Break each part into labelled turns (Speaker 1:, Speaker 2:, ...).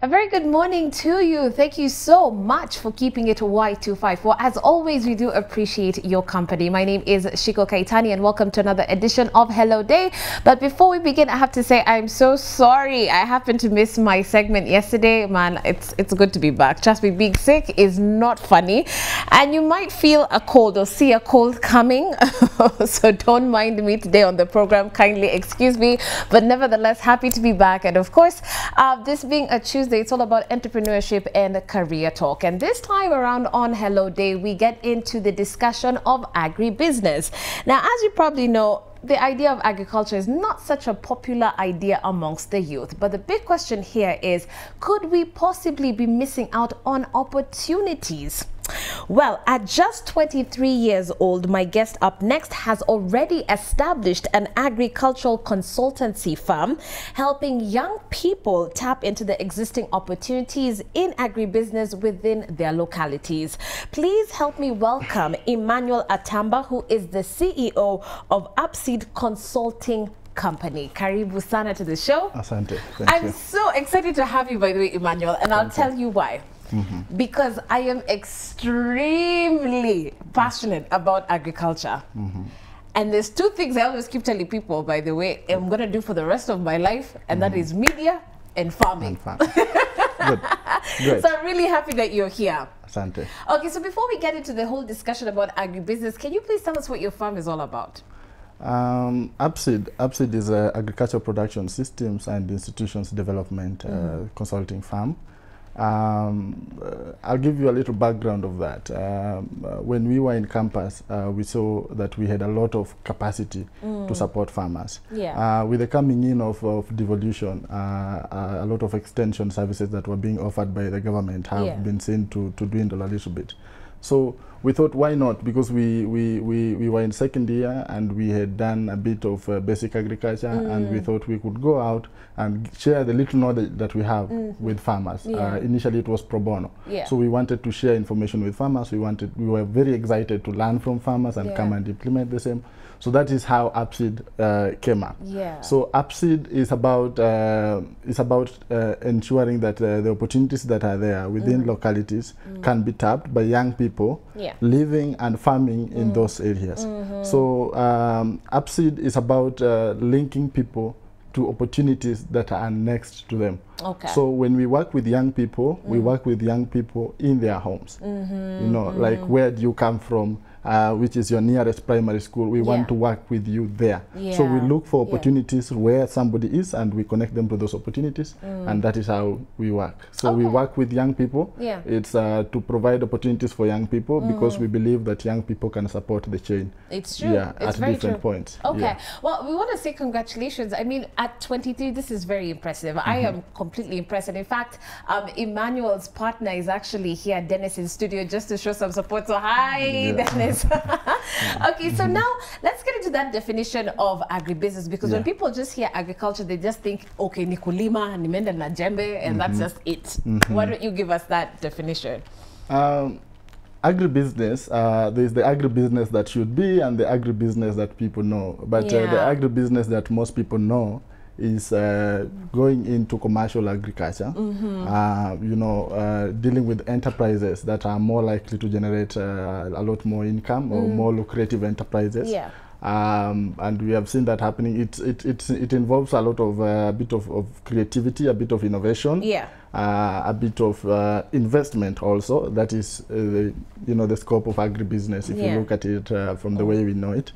Speaker 1: A very good morning to you. Thank you so much for keeping it Y254. As always, we do appreciate your company. My name is Shiko Kaitani and welcome to another edition of Hello Day. But before we begin, I have to say I'm so sorry. I happened to miss my segment yesterday. Man, it's it's good to be back. Trust me, being sick is not funny. And you might feel a cold or see a cold coming. so don't mind me today on the program. Kindly excuse me. But nevertheless, happy to be back. And of course, uh, this being a Tuesday Tuesday, it's all about entrepreneurship and career talk. And this time around on Hello Day, we get into the discussion of agribusiness. Now, as you probably know, the idea of agriculture is not such a popular idea amongst the youth. But the big question here is, could we possibly be missing out on opportunities? Well, at just 23 years old, my guest up next has already established an agricultural consultancy firm helping young people tap into the existing opportunities in agribusiness within their localities. Please help me welcome Emmanuel Atamba, who is the CEO of Upseed Consulting company. Karibu sana to the show.
Speaker 2: Asante. Thank
Speaker 1: I'm
Speaker 2: you.
Speaker 1: so excited to have you, by the way, Emmanuel, and I'll
Speaker 2: Thank you.
Speaker 1: tell you why. Because I am extremely passionate about agriculture. And there's two things I always keep telling people, by the way, I'm going to do for the rest of my life, and that is media and farming.
Speaker 2: And fun. Good. Great.
Speaker 1: So I'm really happy that you're here.
Speaker 2: Asante.
Speaker 1: Okay, so before we get into the whole discussion about agribusiness, can you please tell us what your farm is all about?
Speaker 2: Um, UPSID, UPSID is a agricultural production systems and institutions development uh, consulting firm. Um, uh, I'll give you a little background of that. Um, uh, when we were in campus, uh, we saw that we had a lot of capacity to support farmers.
Speaker 1: Yeah.
Speaker 2: Uh, with the coming in of, of devolution, uh, uh, a lot of extension services that were being offered by the government have
Speaker 1: Yeah.
Speaker 2: been seen to, to dwindle a little bit. So we thought, why not? Because we, we, we, we were in second year and we had done a bit of uh, basic agriculture, and we thought we could go out and share the little knowledge that we have with farmers.
Speaker 1: Yeah.
Speaker 2: Uh, initially, it was pro bono.
Speaker 1: Yeah.
Speaker 2: So we wanted to share information with farmers. We wanted, we were very excited to learn from farmers and come and implement the same. So that is how Upseed uh, came up.
Speaker 1: Yeah.
Speaker 2: So Upseed is about uh, is about uh, ensuring that uh, the opportunities that are there within localities can be tapped by young people
Speaker 1: Yeah.
Speaker 2: Living and farming in mm. those areas. Mm-hmm. So um, Upseed is about uh, linking people to opportunities that are next to them.
Speaker 1: Okay.
Speaker 2: So when we work with young people, we mm. work with young people in their homes. Mm-hmm. You know, like mm-hmm. where do you come from? Uh, which is your nearest primary school? We
Speaker 1: Yeah.
Speaker 2: want to work with you there. So we look for
Speaker 1: Yeah.
Speaker 2: opportunities where somebody is, and we connect them to those opportunities, and that is how we work. So we work with young people.
Speaker 1: Yeah.
Speaker 2: It's uh, to provide opportunities for young people because we believe that young people can support the chain.
Speaker 1: It's true.
Speaker 2: Yeah,
Speaker 1: it's
Speaker 2: at
Speaker 1: very
Speaker 2: different
Speaker 1: true.
Speaker 2: points.
Speaker 1: Okay.
Speaker 2: Yeah.
Speaker 1: Well, we want to say congratulations. I mean, at 23, this is very impressive. I am completely impressed. And in fact, um, Emmanuel's partner is actually here, Dennis, in studio, just to show some support. So, hi,
Speaker 2: Yeah.
Speaker 1: Okay, so now let's get into that definition of agribusiness because when people just hear agriculture, they just think, okay, nikulima, nimenda na jembe, and that's just it. Why don't you give us that definition?
Speaker 2: Um, agribusiness, uh, there's the agribusiness that should be and the agribusiness that people know. But uh, the agribusiness that most people know is uh, going into commercial agriculture,
Speaker 1: Mm-hmm.
Speaker 2: uh, you know, uh, dealing with enterprises that are more likely to generate uh, a lot more income or more lucrative enterprises.
Speaker 1: Mm. Yeah.
Speaker 2: Um, and we have seen that happening. It, it, it, it involves a lot of uh, a bit of, of creativity, a bit of innovation
Speaker 1: Yeah.
Speaker 2: Uh, a bit of uh, investment also. That is, uh, the, you know, the scope of agribusiness if
Speaker 1: Yeah.
Speaker 2: you look at it uh, from the way we know it.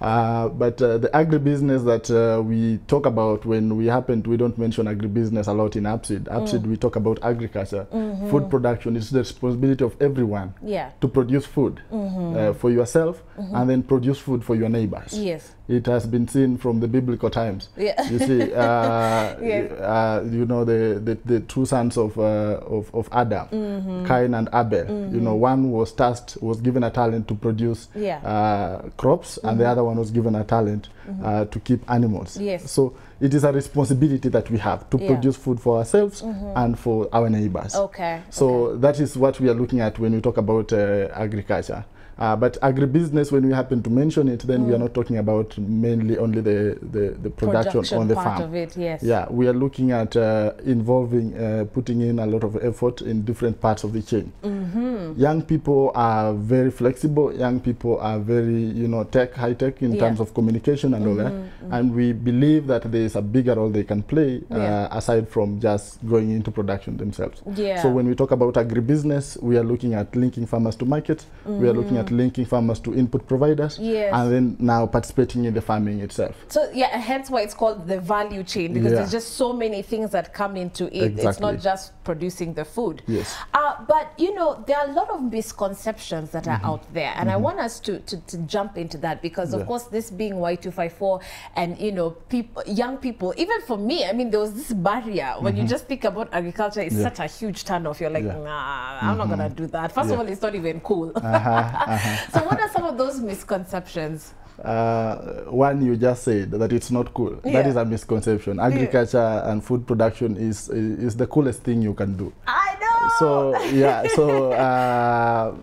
Speaker 2: Uh, but uh, the agribusiness that uh, we talk about when we happen, to, we don't mention agribusiness a lot in Upseed. Upseed, we talk about agriculture. Food production is the responsibility of everyone
Speaker 1: Yeah.
Speaker 2: to produce food uh, for yourself and then produce food for your neighbors.
Speaker 1: Yes.
Speaker 2: It has been seen from the biblical times.
Speaker 1: Yeah.
Speaker 2: You see, uh,
Speaker 1: Yes.
Speaker 2: uh, you know the, the, the two sons of, uh, of, of Adam,
Speaker 1: Mm-hmm.
Speaker 2: Cain and Abel. You know, one was tasked, was given a talent to produce
Speaker 1: Yeah. Mm-hmm.
Speaker 2: uh, crops, and the other one was given a talent uh, to keep animals.
Speaker 1: Yes.
Speaker 2: So it is a responsibility that we have to
Speaker 1: Yeah. Mm-hmm.
Speaker 2: produce food for ourselves and for our neighbors.
Speaker 1: Okay.
Speaker 2: So that is what we are looking at when we talk about uh, agriculture. Uh, but agribusiness, when we happen to mention it, then we are not talking about mainly only the, the, the production, on the
Speaker 1: part
Speaker 2: farm.
Speaker 1: of it, yes.
Speaker 2: Yeah, we are looking at uh, involving, uh, putting in a lot of effort in different parts of the chain.
Speaker 1: Mm-hmm.
Speaker 2: Young people are very flexible. Young people are very, you know, tech, high tech in
Speaker 1: Yeah.
Speaker 2: terms of communication and all that.
Speaker 1: Mhm,
Speaker 2: And we believe that there is a bigger role they can play
Speaker 1: Yeah.
Speaker 2: uh, aside from just going into production themselves.
Speaker 1: Yeah.
Speaker 2: So when we talk about agribusiness, we are looking at linking farmers to market. We are looking at linking farmers to input providers.
Speaker 1: Mm-hmm. Yes.
Speaker 2: And then now participating in the farming itself.
Speaker 1: So yeah, hence why it's called the value chain because
Speaker 2: Yeah.
Speaker 1: there's just so many things that come into it. It's not just producing the food.
Speaker 2: Yes.
Speaker 1: Uh, but you know, there are a lot of misconceptions that are out there, and I want us to, to to jump into that because, of
Speaker 2: Yeah.
Speaker 1: course, this being Y254, and you know, people, young people, even for me, I mean, there was this barrier when you just think about agriculture. It's
Speaker 2: Yeah.
Speaker 1: such a huge turnoff. You're like, nah, I'm not gonna do that. First of all, it's not even cool.
Speaker 2: Uh-huh,
Speaker 1: so, what are some of those misconceptions?
Speaker 2: Uh, one you just said that it's not cool. That
Speaker 1: Yeah.
Speaker 2: is a misconception. Agriculture and food production is is the coolest thing you can do.
Speaker 1: I know.
Speaker 2: So yeah, so uh,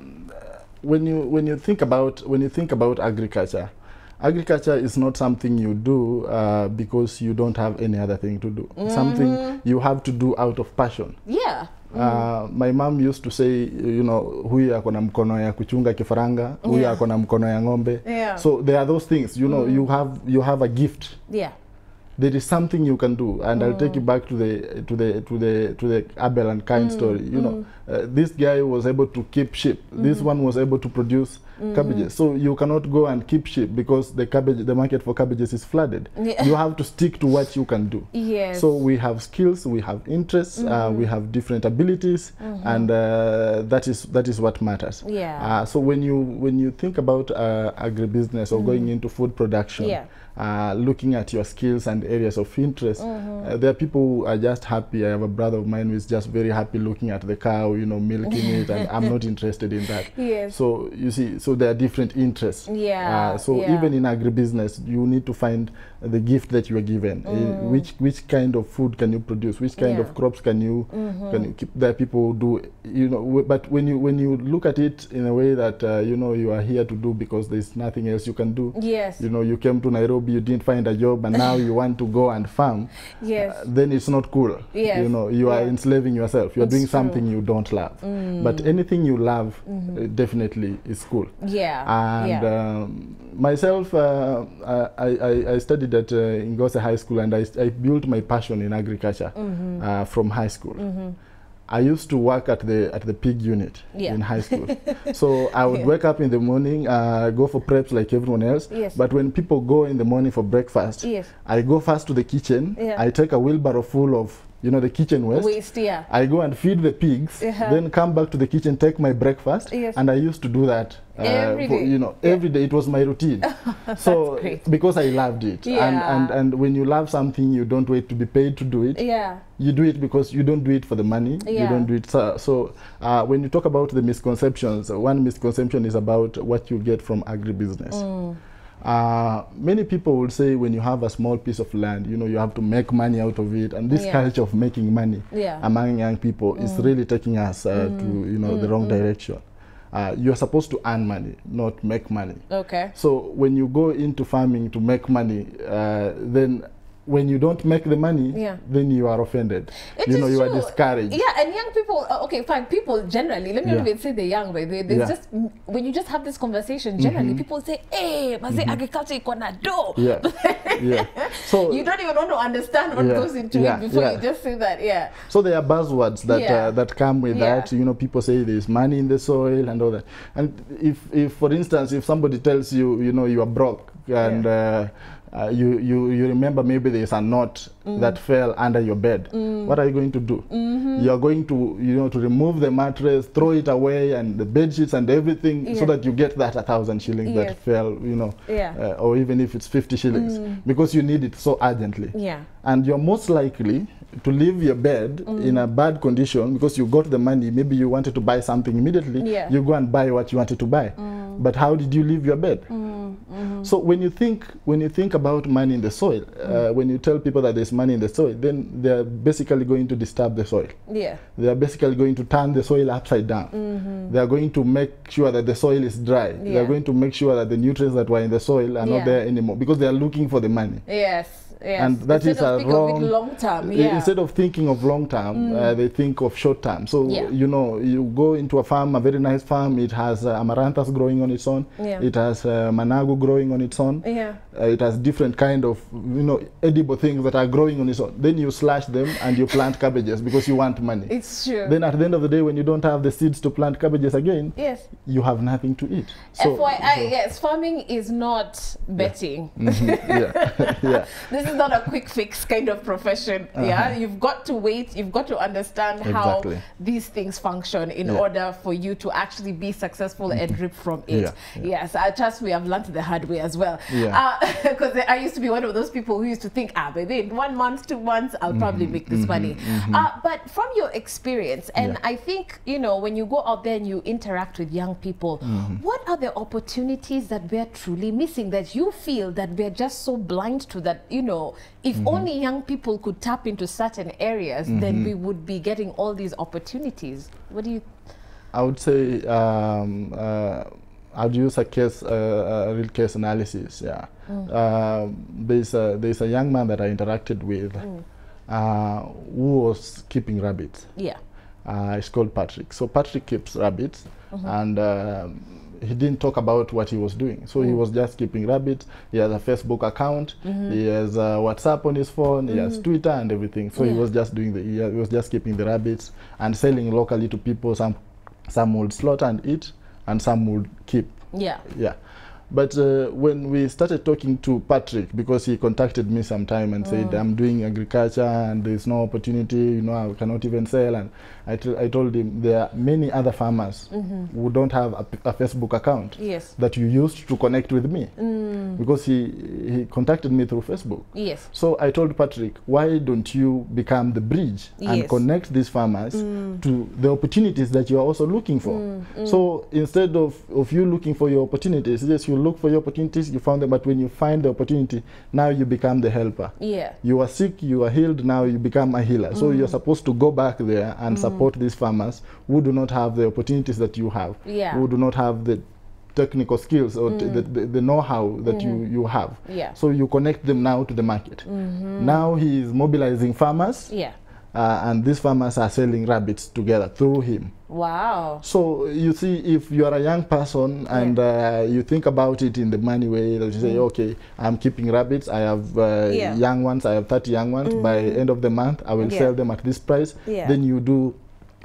Speaker 2: when you when you think about when you think about agriculture, agriculture is not something you do uh, because you don't have any other thing to do. It's Something you have to do out of passion.
Speaker 1: yeah.
Speaker 2: Uh, my mom used to say you know huyu ako na mkono ya kuchunga kifaranga huyu
Speaker 1: Yeah.
Speaker 2: ako na mkono ya ng'ombe
Speaker 1: Yeah.
Speaker 2: so there are those things you know you have you have a gift
Speaker 1: Yeah.
Speaker 2: There is something you can do and i'll take you back to the to the to the to the abel and cain story. You know uh, this guy was able to keep sheep this one was able to produce cabbages. So you cannot go and keep sheep because the cabbage the market for cabbages is flooded.
Speaker 1: Yeah.
Speaker 2: you have to stick to what you can do.
Speaker 1: Yes.
Speaker 2: so we have skills we have interests uh, we have different abilities and uh, that is that is what matters.
Speaker 1: Yeah.
Speaker 2: uh, so when you when you think about uh, agribusiness or going into food production
Speaker 1: Yeah.
Speaker 2: Uh, looking at your skills and areas of interest.
Speaker 1: Mm-hmm.
Speaker 2: Uh, there are people who are just happy. I have a brother of mine who is just very happy looking at the cow, you know, milking it, and I'm not interested in that.
Speaker 1: Yes.
Speaker 2: So you see, so there are different interests.
Speaker 1: Yeah,
Speaker 2: Uh, so
Speaker 1: yeah.
Speaker 2: even in agribusiness, you need to find the gift that you are given. Uh, which which kind of food can you produce? Which kind
Speaker 1: Mm. Yeah.
Speaker 2: Of crops can you can you keep? There are people who do, you know. w- But when you when you look at it in a way that uh, you know you are here to do because there's nothing else you can do.
Speaker 1: Yes.
Speaker 2: You know, you came to Nairobi, you didn't find a job, and now you want to go and farm.
Speaker 1: Yes.
Speaker 2: uh, then it's not cool.
Speaker 1: Yes,
Speaker 2: You know, you
Speaker 1: yeah.
Speaker 2: are enslaving yourself. You're
Speaker 1: It's
Speaker 2: doing
Speaker 1: true. Mm.
Speaker 2: something you don't love. Mm. But anything you love mm -hmm. uh, definitely is cool.
Speaker 1: yeah.
Speaker 2: And
Speaker 1: Mm-hmm. yeah.
Speaker 2: um, myself, uh, I, I, I studied at uh, Ngose High School and I, I built my passion in agriculture
Speaker 1: Mm-hmm.
Speaker 2: uh, from high school. I used to work at the at the pig unit
Speaker 1: Yeah.
Speaker 2: in high school. so I would
Speaker 1: Yeah.
Speaker 2: wake up in the morning, uh, go for preps like everyone else.
Speaker 1: Yes.
Speaker 2: But when people go in the morning for breakfast,
Speaker 1: Yes.
Speaker 2: I go first to the kitchen.
Speaker 1: Yeah.
Speaker 2: I take a wheelbarrow full of you know the kitchen waste.
Speaker 1: Waste, yeah.
Speaker 2: I go and feed the pigs,
Speaker 1: Uh-huh.
Speaker 2: then come back to the kitchen, take my breakfast,
Speaker 1: Yes.
Speaker 2: and I used to do that uh,
Speaker 1: Every
Speaker 2: for, you know every day. It was my routine. so
Speaker 1: great.
Speaker 2: because I loved it, and,
Speaker 1: Yeah.
Speaker 2: and and when you love something, you don't wait to be paid to do it.
Speaker 1: Yeah.
Speaker 2: You do it because you don't do it for the money.
Speaker 1: Yeah.
Speaker 2: You don't do it. So, so uh, when you talk about the misconceptions, one misconception is about what you get from agribusiness.
Speaker 1: Mm.
Speaker 2: Uh, many people will say when you have a small piece of land, you know, you have to make money out of it, and this
Speaker 1: Yeah.
Speaker 2: culture of making money
Speaker 1: Yeah.
Speaker 2: among young people is really taking us uh, to you know the wrong direction. Uh, you are supposed to earn money, not make money.
Speaker 1: Okay.
Speaker 2: So when you go into farming to make money, uh, then when you don't make the money,
Speaker 1: Yeah.
Speaker 2: then you are offended.
Speaker 1: It
Speaker 2: you
Speaker 1: is
Speaker 2: know, you are
Speaker 1: true.
Speaker 2: discouraged.
Speaker 1: Yeah, and young people, uh, okay, fine, people generally, let me
Speaker 2: Yeah.
Speaker 1: not even say the young, but they, there's
Speaker 2: Yeah.
Speaker 1: just, when you just have this conversation, generally, people say, hey, maze agriculture iko na do.
Speaker 2: Yeah, yeah. So
Speaker 1: You don't even want to understand what
Speaker 2: Yeah,
Speaker 1: goes into it before you just say that, yeah.
Speaker 2: So there are buzzwords that uh, that come with that. You know, people say there's money in the soil and all that. And if, if for instance, if somebody tells you, you know, you are broke and uh, uh, you, you you remember maybe there's a knot
Speaker 1: Mm.
Speaker 2: that fell under your bed, what are you going to do?
Speaker 1: Mm-hmm.
Speaker 2: You are going to you know to remove the mattress, throw it away, and the bed sheets and everything, so that you get that a thousand shillings
Speaker 1: Yes.
Speaker 2: that fell, you know,
Speaker 1: Yeah. Mm.
Speaker 2: uh, or even if it's fifty shillings, because you need it so urgently
Speaker 1: Yeah.
Speaker 2: and you're most likely to leave your bed
Speaker 1: Mm.
Speaker 2: in a bad condition because you got the money maybe you wanted to buy something immediately
Speaker 1: Yeah. Mm.
Speaker 2: you go and buy what you wanted to buy but how did you leave your bed So when you think when you think about money in the soil, uh, when you tell people that there's money in the soil, then they're basically going to disturb the soil.
Speaker 1: Yeah.
Speaker 2: They are basically going to turn the soil upside down. They are going to make sure that the soil is dry.
Speaker 1: Yeah.
Speaker 2: They are going to make sure that the nutrients that were in the soil are
Speaker 1: Yeah.
Speaker 2: not there anymore because they are looking for the money.
Speaker 1: Yes. Yes.
Speaker 2: And that
Speaker 1: Instead
Speaker 2: is
Speaker 1: of
Speaker 2: a
Speaker 1: think of it
Speaker 2: wrong-
Speaker 1: long term. Yeah.
Speaker 2: Instead of thinking of long term, uh, they think of short term. So
Speaker 1: Yeah.
Speaker 2: you know, you go into a farm, a very nice farm. It has uh, amaranthus growing on its own.
Speaker 1: Yeah.
Speaker 2: It has uh, managu growing on its own.
Speaker 1: yeah.
Speaker 2: Uh, it has different kind of you know edible things that are growing on its own. Then you slash them and you plant cabbages because you want money.
Speaker 1: It's true.
Speaker 2: then at the end of the day, when you don't have the seeds to plant cabbages again,
Speaker 1: yes.
Speaker 2: you have nothing to eat. So,
Speaker 1: FYI,
Speaker 2: so-
Speaker 1: yes, farming is not betting.
Speaker 2: Mhm, yeah, yeah,
Speaker 1: this is not a quick fix kind of profession. Yeah, you've got to wait. You've got to understand how
Speaker 2: Uh-huh.
Speaker 1: These things function in
Speaker 2: Yeah.
Speaker 1: order for you to actually be successful and reap from it.
Speaker 2: Yeah.
Speaker 1: Yes, I trust me. I've learned the hard way as well.
Speaker 2: Yeah.
Speaker 1: Because I used to be one of those people who used to think, ah, baby, in one month, two months, I'll probably make this money. Uh, but from your experience, and
Speaker 2: Mm-hmm.
Speaker 1: I think you know when you go out there and you interact with young people,
Speaker 2: Mm-hmm.
Speaker 1: what are the opportunities that we're truly missing that you feel that we're just so blind to that you know if
Speaker 2: Mm-hmm.
Speaker 1: only young people could tap into certain areas then we would be getting all these opportunities what do you
Speaker 2: I would say um, uh, I'd use a case, uh, a real case analysis. Yeah, um, there's a there's a young man that I interacted with uh, who was keeping rabbits.
Speaker 1: yeah
Speaker 2: Uh, it's called Patrick. So Patrick keeps rabbits, and um, he didn't talk about what he was doing. So mm. he was just keeping rabbits. He has a Facebook account. mm -hmm. He has uh, WhatsApp on his phone. mm -hmm. He has Twitter and everything. So
Speaker 1: yeah.
Speaker 2: he was just doing the. He was just keeping the rabbits and selling locally to people. Some some would slaughter and eat, and some would keep.
Speaker 1: yeah
Speaker 2: Yeah. But uh, when we started talking to Patrick, because he contacted me sometime and said, mm. I'm doing agriculture and there's no opportunity, you know, I cannot even sell. And I, I told him there are many other farmers mm-hmm. who don't have a, p- a Facebook account
Speaker 1: yes.
Speaker 2: that you used to connect with me. Mm. Because he, he contacted me through Facebook.
Speaker 1: yes.
Speaker 2: So I told Patrick, why don't you become the bridge and connect these farmers mm. to the opportunities that you are also looking for? So instead of, of you looking for your opportunities, yes, you look for your opportunities, you found them, but when you find the opportunity, now you become the helper.
Speaker 1: yeah
Speaker 2: You are sick, you are healed, now you become a healer. So mm. you're supposed to go back there and mm. support these farmers who do not have the opportunities that you have,
Speaker 1: Yeah.
Speaker 2: who do not have the technical skills or t- the, mm. the, the know-how that you, mm-hmm. you have.
Speaker 1: Yeah.
Speaker 2: So you connect them now to the market. Mm-hmm. Now he is mobilizing farmers,
Speaker 1: yeah
Speaker 2: uh, and these farmers are selling rabbits together through him.
Speaker 1: wow
Speaker 2: So you see, if you are a young person and uh, you think about it in the money way, that you say, okay, I'm keeping rabbits. I have uh,
Speaker 1: Yeah.
Speaker 2: young ones. I have 30 young ones. By end of the month, I will
Speaker 1: Yeah.
Speaker 2: sell them at this price.
Speaker 1: Yeah.
Speaker 2: Then you do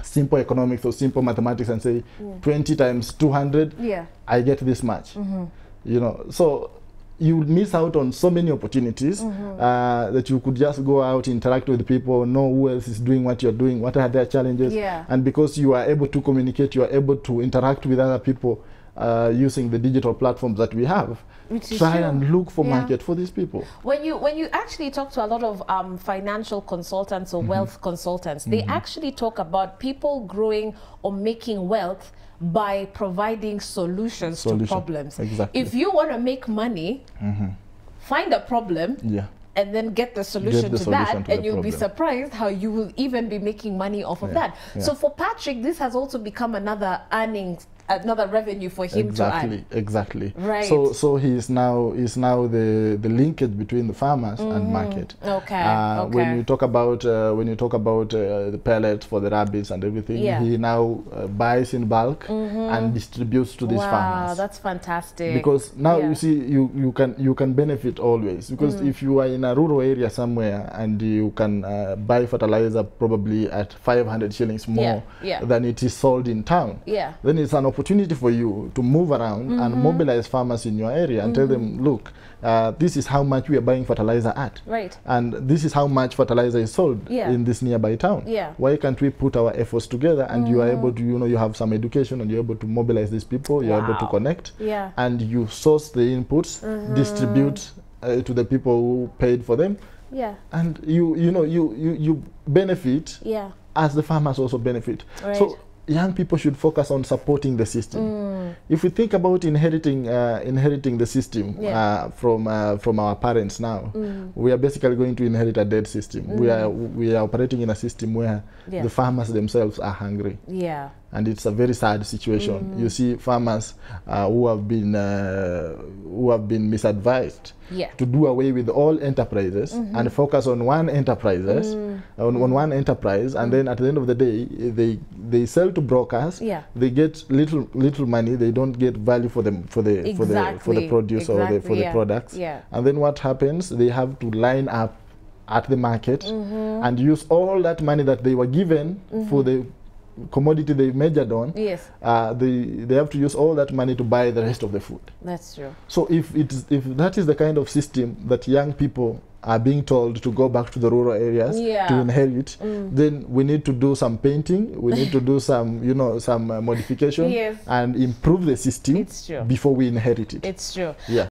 Speaker 2: simple economics or simple mathematics and say, 20 times 200,
Speaker 1: yeah
Speaker 2: I get this much. You know, so you would miss out on so many opportunities uh, that you could just go out, interact with people, know who else is doing what you're doing, what are their challenges,
Speaker 1: Yeah.
Speaker 2: and because you are able to communicate, you are able to interact with other people uh, using the digital platforms that we have.
Speaker 1: Which
Speaker 2: Try
Speaker 1: true.
Speaker 2: and look for
Speaker 1: Yeah.
Speaker 2: market for these people.
Speaker 1: when you when you actually talk to a lot of um, financial consultants
Speaker 2: Mm-hmm.
Speaker 1: or wealth consultants they actually talk about people growing or making wealth by providing solutions, to problems
Speaker 2: Exactly.
Speaker 1: if you want to make money mm-hmm. find a problem
Speaker 2: Yeah.
Speaker 1: and then get the solution
Speaker 2: the
Speaker 1: to
Speaker 2: solution
Speaker 1: that
Speaker 2: to
Speaker 1: and you'll be surprised how you will even be making money off of that
Speaker 2: yeah.
Speaker 1: so for patrick this has also become another earning another revenue for him to earn
Speaker 2: exactly exactly
Speaker 1: Right.
Speaker 2: so so he is now is now the the linkage between the farmers and market
Speaker 1: Mm-hmm. Okay,
Speaker 2: uh, when you talk about uh, when you talk about uh, the pellets for the rabbits and everything
Speaker 1: Yeah. Mm-hmm.
Speaker 2: he now uh, buys in bulk and distributes to these
Speaker 1: wow
Speaker 2: farmers
Speaker 1: that's fantastic
Speaker 2: because now
Speaker 1: Yeah. Mm.
Speaker 2: you see you you can you can benefit always because if you are in a rural area somewhere and you can uh, buy fertilizer probably at 500 shillings more
Speaker 1: yeah.
Speaker 2: than it is sold in town
Speaker 1: Yeah.
Speaker 2: then it's an opportunity for you to move around and
Speaker 1: Mm-hmm.
Speaker 2: mobilize farmers in your area and tell them look uh, this is how much we are buying fertilizer at
Speaker 1: Right.
Speaker 2: and this is how much fertilizer is sold
Speaker 1: Yeah.
Speaker 2: in this nearby town
Speaker 1: Yeah. Mm-hmm.
Speaker 2: why can't we put our efforts together and you are able to you know you have some education and you're able to mobilize these people you're able to connect
Speaker 1: Yeah.
Speaker 2: and you source the inputs distribute uh, to the people who paid for them
Speaker 1: Yeah.
Speaker 2: and you you know you you, you benefit
Speaker 1: Yeah.
Speaker 2: as the farmers also benefit
Speaker 1: Right.
Speaker 2: so young people should focus on supporting the system if we think about inheriting uh, inheriting the system
Speaker 1: Yeah.
Speaker 2: uh, from uh, from our parents now, we are basically going to inherit a dead system. We are we are operating in a system where
Speaker 1: Yeah.
Speaker 2: the farmers themselves are hungry
Speaker 1: Yeah.
Speaker 2: and it's a very sad situation. You see farmers uh, who have been uh, who have been misadvised
Speaker 1: Yeah.
Speaker 2: to do away with all enterprises and focus on one enterprises on, on one enterprise, and then at the end of the day, they they sell to brokers.
Speaker 1: Yeah.
Speaker 2: They get little little money. They don't get value for them for the for the for the
Speaker 1: Exactly,
Speaker 2: produce or the for
Speaker 1: exactly,
Speaker 2: the products.
Speaker 1: yeah.
Speaker 2: And then what happens? They have to line up at the market
Speaker 1: Mm-hmm.
Speaker 2: and use all that money that they were given for the commodity they measured on.
Speaker 1: Yes,
Speaker 2: Uh, they they have to use all that money to buy the rest of the food.
Speaker 1: that's true.
Speaker 2: So if it is, if that is the kind of system that young people are being told to go back to the rural areas
Speaker 1: Yeah.
Speaker 2: to inherit, then we need to do some painting. We need to do some you know some uh, modification
Speaker 1: Yes.
Speaker 2: and improve the system before we inherit it.
Speaker 1: It's true.
Speaker 2: yeah.